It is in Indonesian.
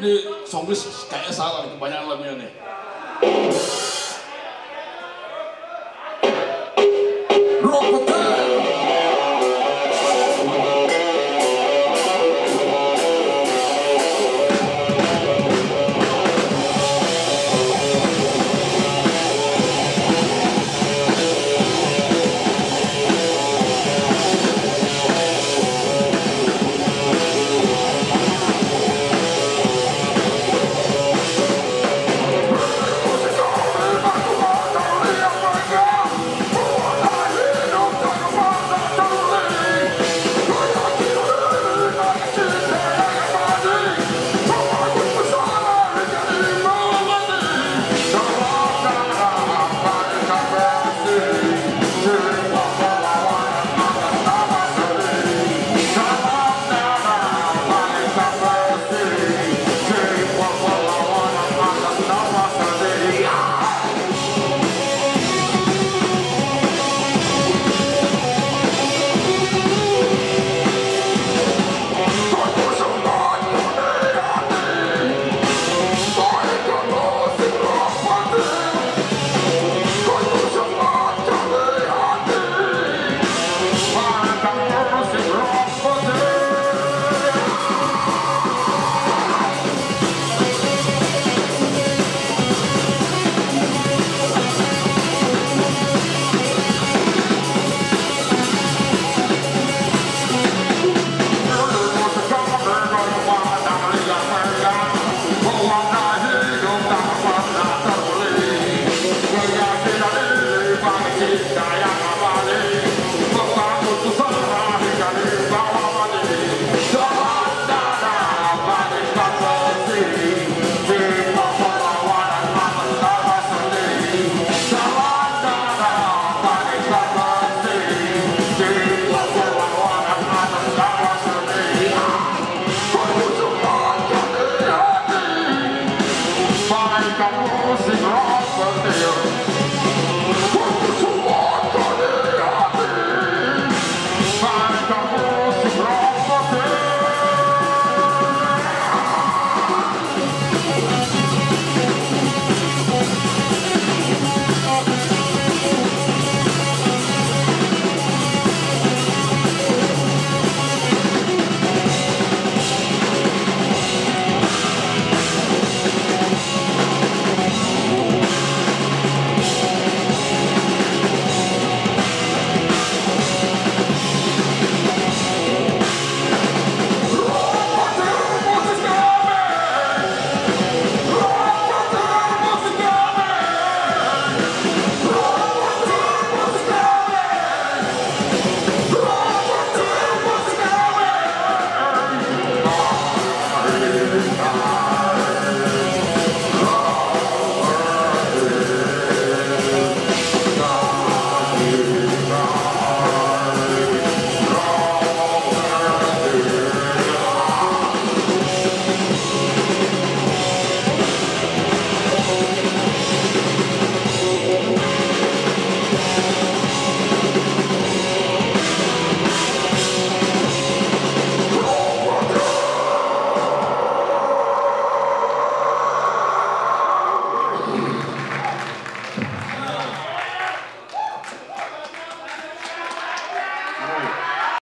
Ini songwis kayaknya salah kebanyakan lagunya nih. Rock 是啥呀